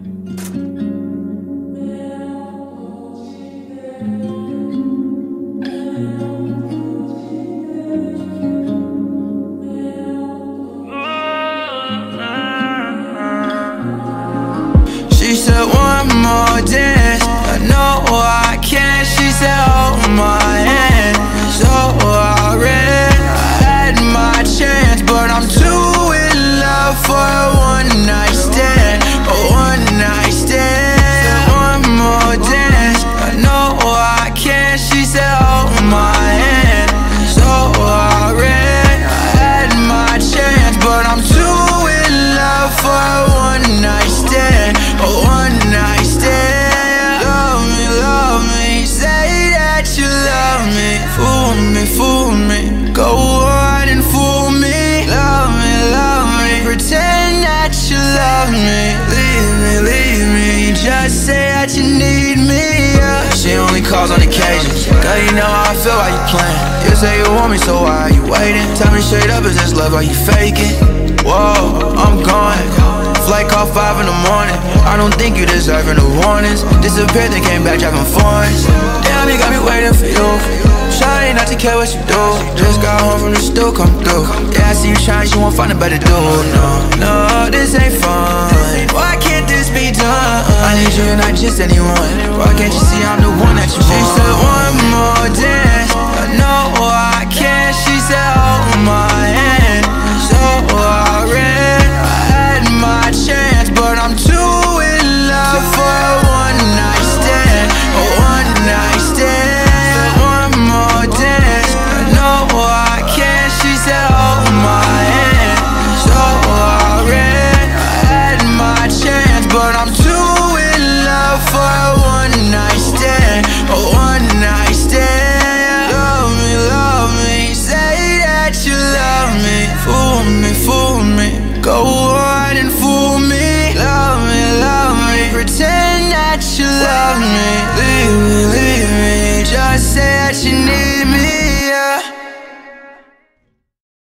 She said Just say that you need me yeah. She only calls on occasion Girl, you know how I feel while you playing. You say you want me, so why are you waiting? Tell me straight up, is this love, are you faking? Whoa, I'm gone. Flight call 5 in the morning. I don't think you deserving the warnings. Disappeared, then came back driving foreigns. Damn, you got me waiting for you. Trying not to care what you do. Just got home from the store, come through. Yeah, I see you trying, she won't find a better dude. No, no, this ain't fun done? I need you, not just anyone Why can't you see I'm the one that you want? She said one more that you knew.